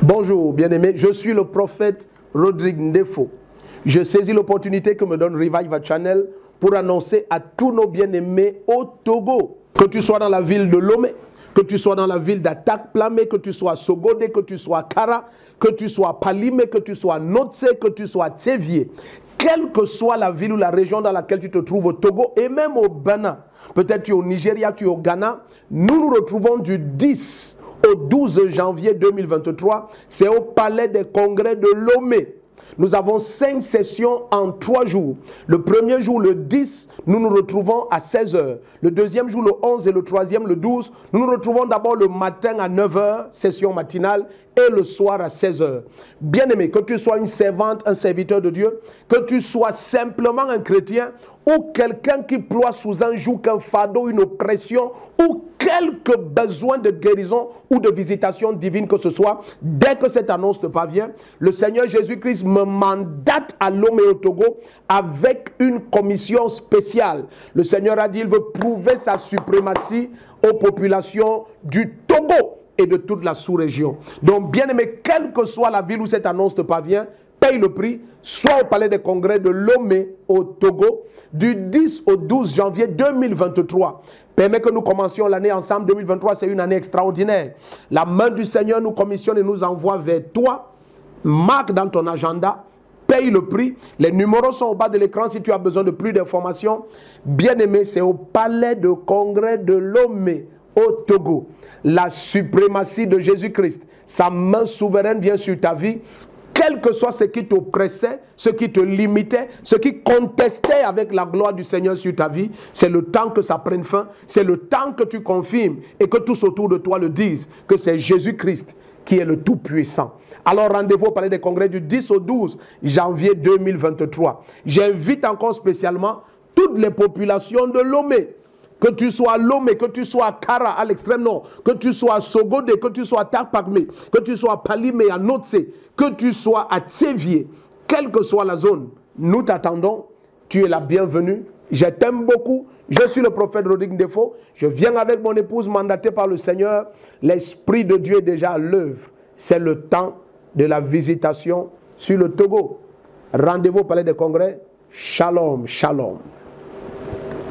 Bonjour, bien-aimés, je suis le prophète Rodrigue Ndefo. Je saisis l'opportunité que me donne Revive Channel pour annoncer à tous nos bien-aimés au Togo, que tu sois dans la ville de Lomé, que tu sois dans la ville d'Attaque Plamé, que tu sois Sogode, que tu sois Kara, que tu sois Palime, que tu sois Notse, que tu sois Tsevier, quelle que soit la ville ou la région dans laquelle tu te trouves au Togo et même au Bénin, peut-être tu es au Nigeria, tu es au Ghana, nous nous retrouvons du 10 au 12 janvier 2023, c'est au Palais des Congrès de Lomé. Nous avons cinq sessions en trois jours. Le premier jour, le 10, nous nous retrouvons à 16h. Le deuxième jour, le 11 et le troisième, le 12, nous nous retrouvons d'abord le matin à 9h, session matinale, et le soir à 16h. Bien-aimé, que tu sois une servante, un serviteur de Dieu, que tu sois simplement un chrétien ou quelqu'un qui ploie sous un joug, un fardeau, une oppression ou quelque besoin de guérison ou de visitation divine que ce soit, dès que cette annonce te parvient, le Seigneur Jésus-Christ me mandate à et au Togo avec une commission spéciale. Le Seigneur a dit, il veut prouver sa suprématie aux populations du Togo et de toute la sous-région. Donc, bien aimé, quelle que soit la ville où cette annonce te parvient, paye le prix, soit au palais des congrès de Lomé au Togo, du 10 au 12 janvier 2023. Permet que nous commencions l'année ensemble. 2023, c'est une année extraordinaire. La main du Seigneur nous commissionne et nous envoie vers toi. Marque dans ton agenda paye le prix. Les numéros sont au bas de l'écran si tu as besoin de plus d'informations. Bien aimé, c'est au palais de congrès de Lomé au Togo. La suprématie de Jésus-Christ, sa main souveraine vient sur ta vie. Quel que soit ce qui t'oppressait, ce qui te limitait, ce qui contestait avec la gloire du Seigneur sur ta vie, c'est le temps que ça prenne fin, c'est le temps que tu confirmes et que tous autour de toi le disent, que c'est Jésus-Christ qui est le Tout-Puissant. Alors rendez-vous au Palais des Congrès du 10 au 12 janvier 2023. J'invite encore spécialement toutes les populations de Lomé, que tu sois Lomé, que tu sois Kara à l'extrême nord, que tu sois Sogode, que tu sois Tarpakme, que tu sois à Palime, à Notse, que tu sois à Tsevier, quelle que soit la zone, nous t'attendons, tu es la bienvenue, je t'aime beaucoup, je suis le prophète Rodrigue Defo, je viens avec mon épouse mandatée par le Seigneur, l'Esprit de Dieu est déjà à l'œuvre, c'est le temps de la visitation sur le Togo. Rendez-vous au Palais des Congrès, shalom, shalom.